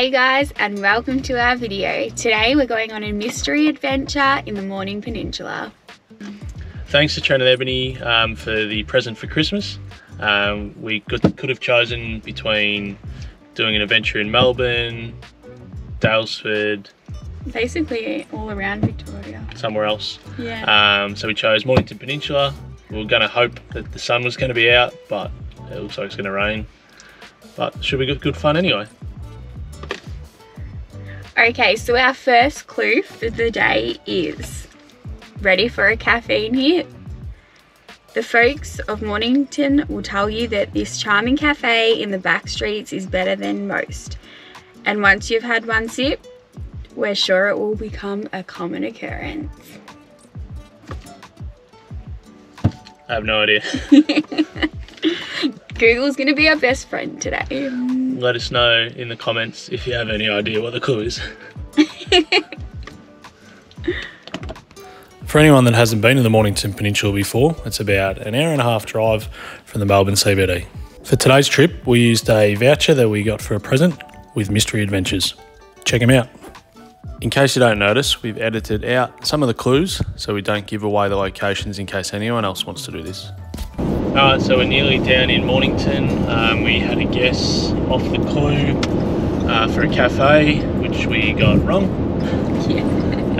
Hey guys and welcome to our video. Today we're going on a mystery adventure in the Morning Peninsula. Thanks to Trent and Ebony um, for the present for Christmas. Um, we could, could have chosen between doing an adventure in Melbourne, Daylesford, Basically all around Victoria. somewhere else. Yeah. Um, so we chose Mornington Peninsula. We were going to hope that the sun was going to be out, but it looks like it's going to rain. But should be good, good fun anyway. Okay, so our first clue for the day is ready for a caffeine hit? The folks of Mornington will tell you that this charming cafe in the back streets is better than most. And once you've had one sip, we're sure it will become a common occurrence. I have no idea. Google's gonna be our best friend today. Let us know in the comments if you have any idea what the clue is. For anyone that hasn't been to the Mornington Peninsula before, it's about an hour and a half drive from the Melbourne CBD. For today's trip, we used a voucher that we got for a present with Mystery Adventures. Check them out. In case you don't notice, we've edited out some of the clues so we don't give away the locations in case anyone else wants to do this. Alright, so we're nearly down in Mornington. Um, we had a guess off the clue uh, for a cafe, which we got wrong. Yeah.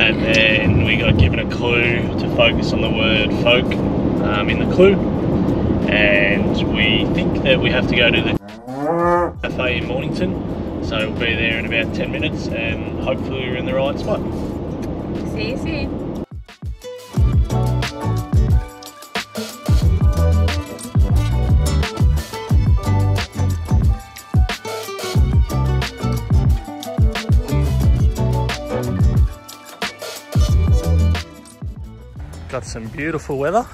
And then we got given a clue to focus on the word folk um, in the clue. And we think that we have to go to the cafe in Mornington. So we'll be there in about 10 minutes and hopefully we're in the right spot. See you soon. Some beautiful weather.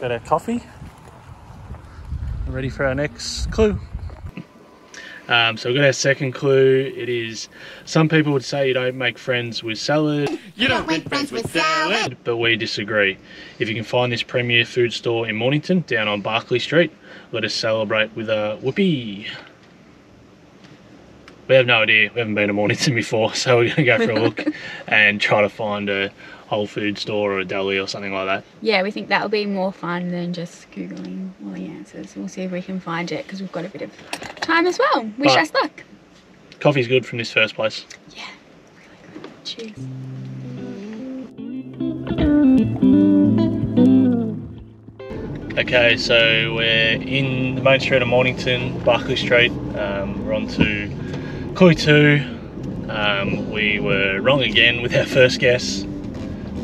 Got our coffee. Ready for our next clue. Um, so we've got our second clue. It is some people would say you don't make friends with salad, You don't make friends with salad. but we disagree. If you can find this premier food store in Mornington down on Barkly Street, let us celebrate with a whoopee. We have no idea. We haven't been to Mornington before, so we're going to go for a look and try to find a Whole Food store or a deli or something like that. Yeah, we think that'll be more fun than just Googling all the answers. We'll see if we can find it because we've got a bit of time as well. Wish But- us luck. Coffee's good from this first place. Yeah, really good. Cheers. Okay, so we're in the main street of Mornington, Barkly Street. Um, we're on to Koi 2. Um, we were wrong again with our first guess.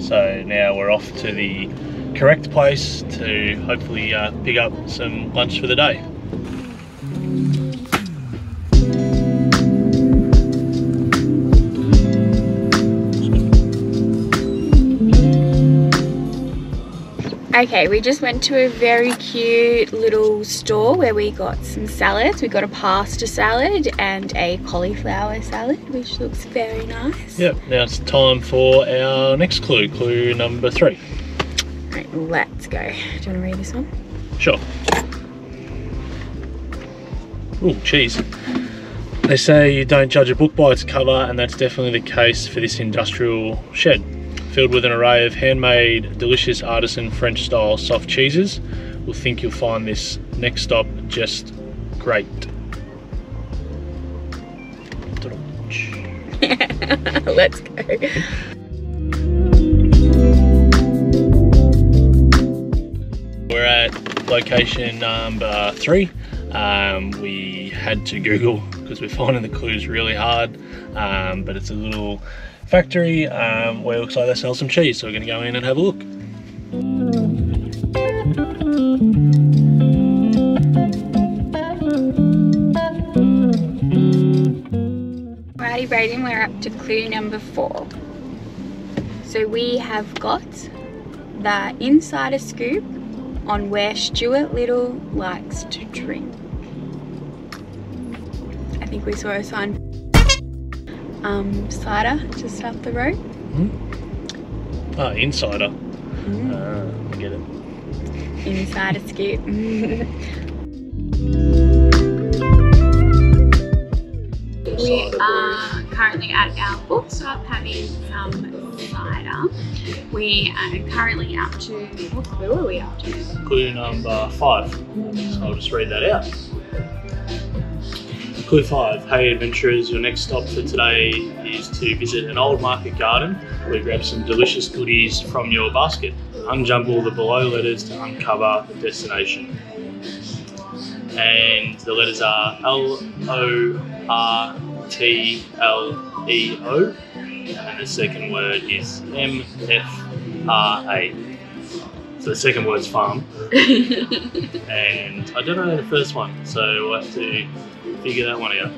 So now we're off to the correct place to hopefully uh, pick up some lunch for the day. Okay, we just went to a very cute little store where we got some salads. We got a pasta salad and a cauliflower salad, which looks very nice. Yep, now it's time for our next clue, clue number three. Right, let's go. Do you want to read this one? Sure. Ooh, cheese. They say you don't judge a book by its cover, and that's definitely the case for this industrial shed. Filled with an array of handmade, delicious artisan French style soft cheeses, we'll think you'll find this next stop just great. let's go. We're at location number three. Um, we had to Google because we're finding the clues really hard, um, but it's a little factory um, where it looks like they sell some cheese, so we're going to go in and have a look. Righty, Braden, we're up to clue number four. So we have got the insider scoop on where Stuart Little likes to drink. I think we saw a sign um, cider just up the road. Ah, insider. Uh, I get it. Insider scoop. We are currently at our bookstop having some cider. We are currently up to, what clue are we up to? Clue number five. So I'll just read that out. Clue five. Hey adventurers, your next stop for today is to visit an old market garden where you grab some delicious goodies from your basket. Unjumble the below letters to uncover the destination. And the letters are L O R T L E O. And the second word is M F R A. So the second word's farm. and I don't know the first one, so we'll have to figure that one out.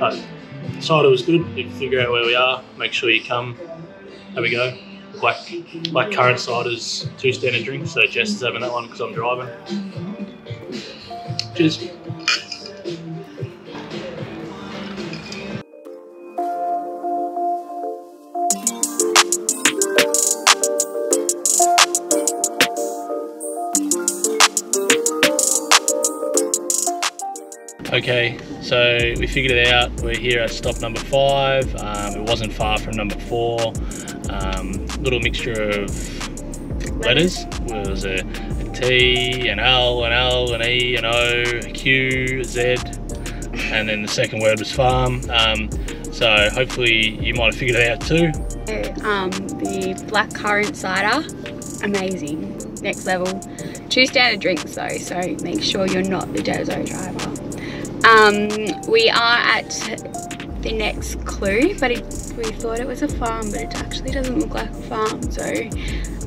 Uh, but cider was good. You can figure out where we are. Make sure you come. There we go. Black black currant cider's two standard drinks. So Jess is having that one because I'm driving. Cheers. Okay, so we figured it out. We're here at stop number five. Um, it wasn't far from number four. Um, little mixture of letters. It was a, a T, an L, an L, an E, an O, a Q, a Z, and then the second word was farm. Um, so hopefully you might have figured it out too. Um, the black currant cider, amazing, next level. Two standard drinks though, so make sure you're not the Dezo driver. Um, we are at the next clue, but it, we thought it was a farm, but it actually doesn't look like a farm. So,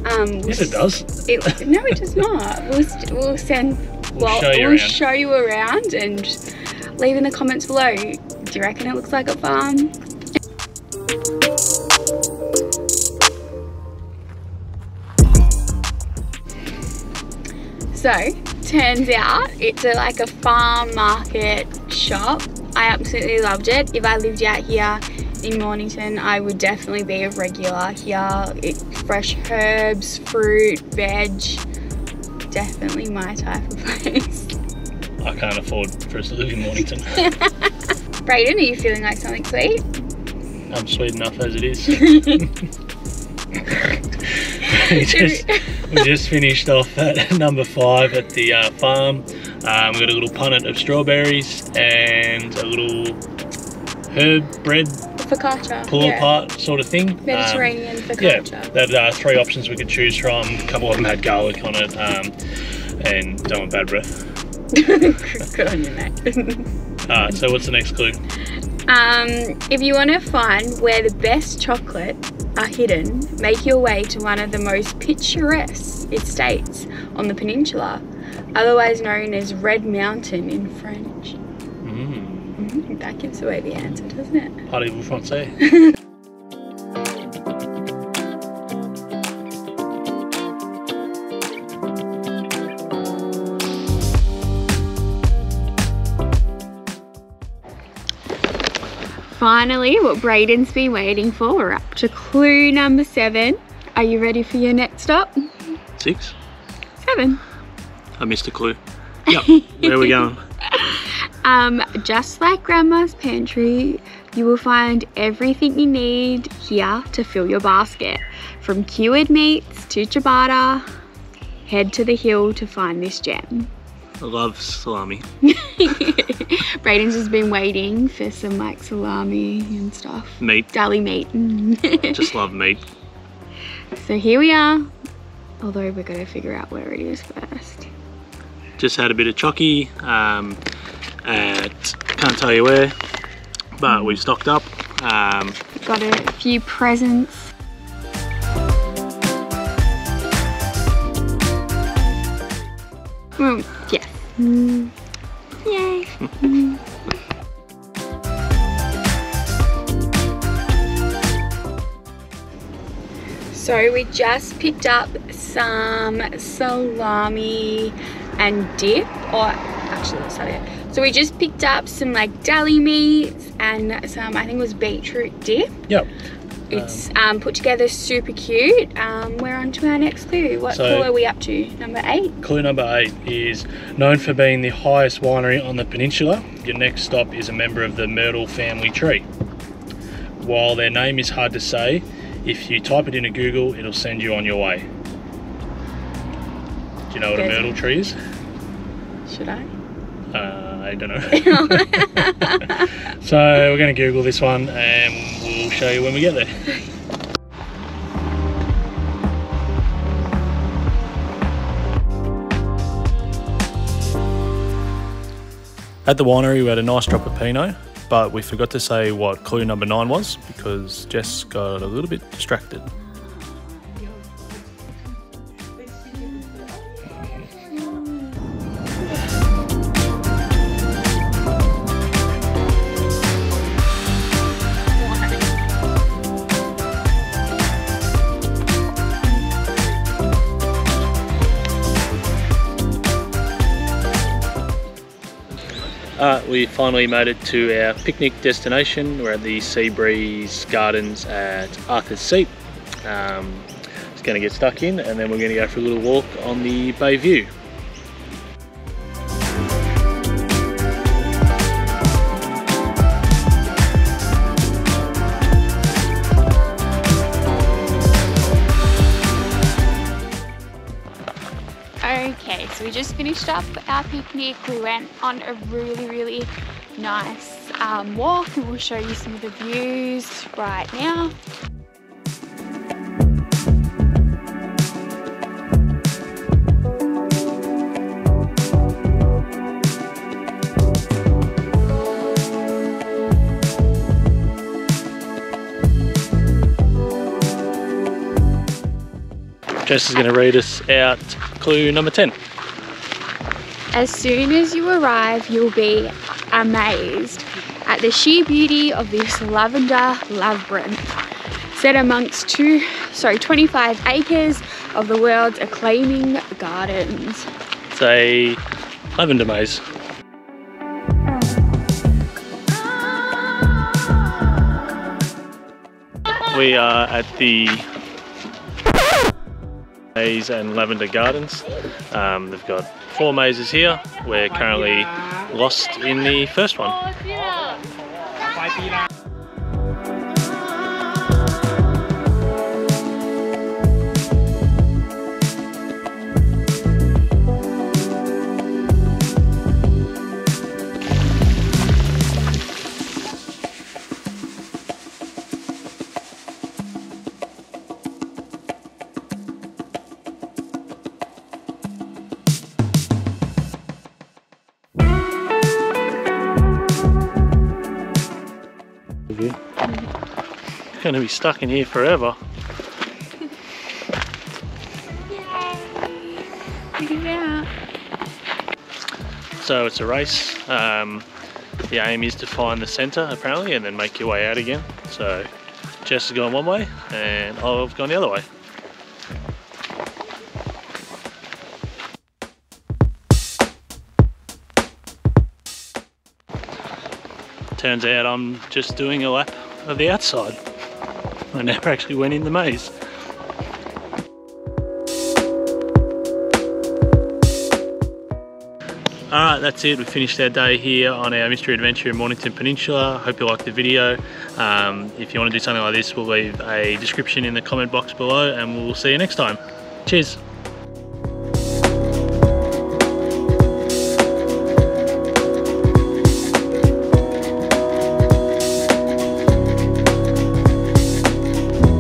um, Yes, it does. It, no, it does not. We'll, st- we'll send. We'll well, show you we'll show you around and leave in the comments below. Do you reckon it looks like a farm? So, turns out it's a, like a farm market shop. I absolutely loved it. If I lived out here in Mornington, I would definitely be a regular here. It, fresh herbs, fruit, veg. Definitely my type of place. I can't afford for us to live in Mornington. Braden, are you feeling like something sweet? I'm sweet enough as it is. we, just, we just finished off at number five at the uh, farm. Um, we got a little punnet of strawberries and a little herb bread Focaccia. pull yeah. apart sort of thing. Um, Mediterranean yeah, focaccia. there are three options we could choose from. A couple of them had garlic on it um, and don't want bad breath. Good on you, mate. Alright, so what's the next clue? Um, if you want to find where the best chocolate are hidden, make your way to one of the most picturesque estates on the peninsula, otherwise known as Red Mountain in French. Mm, Mm, that gives away the answer, doesn't it? Parlez-vous français? Finally, what Braden's been waiting for, we're up to clue number seven. Are you ready for your next stop? Six? Seven. I missed a clue. Yep, where are we going? Um, just like Grandma's pantry, you will find everything you need here to fill your basket. From cured meats to ciabatta, head to the hill to find this gem. I love salami. Braden's just been waiting for some like salami and stuff. Meat. Deli meat. Just love meat. so here we are. Although we're gonna figure out where it is first. Just had a bit of chocky um, at, can't tell you where, but we've stocked up. Um, Got a few presents. Just picked up some salami and dip, or actually let's start it. So we just picked up some like deli meats and some, I think it was beetroot dip. yep. It's um, put together super cute. Um, we're on to our next clue. What So- clue are we up to? Number eight? Clue number eight is known for being the highest winery on the peninsula. Your next stop is a member of the Myrtle family tree. While their name is hard to say, if you type it into Google, it'll send you on your way. Do you know what a Good. myrtle tree is? Should I? Uh, I don't know. so we're going to Google this one and we'll show you when we get there. At the winery, we had a nice drop of Pinot, but we forgot to say what clue number nine was because Jess got a little bit distracted. Uh, we finally made it to our picnic destination. We're at the Seabreeze Gardens at Arthur's Seat. Um, it's going to get stuck in and then we're going to go for a little walk on the Bay View. So we just finished up our picnic. We went on a really, really nice um, walk and we'll show you some of the views right now. Jess is going to read us out clue number 10. As soon as you arrive, you'll be amazed at the sheer beauty of this lavender labyrinth set amongst two, sorry, 25 acres of the world's acclaiming gardens. It's a lavender maze. We are at the Maze and Lavender Gardens. Um, they've got four mazes here. We're currently lost in the first one. Oh, Going to be stuck in here forever. It. So it's a race. Um, the aim is to find the centre apparently and then make your way out again. So Jess has gone one way and I've gone the other way. Turns out I'm just doing a lap of the outside. I never actually went in the maze. Alright, that's it. We finished our day here on our mystery adventure in Mornington Peninsula. Hope you liked the video. Um, if you want to do something like this, we'll leave a description in the comment box below and we'll see you next time. Cheers.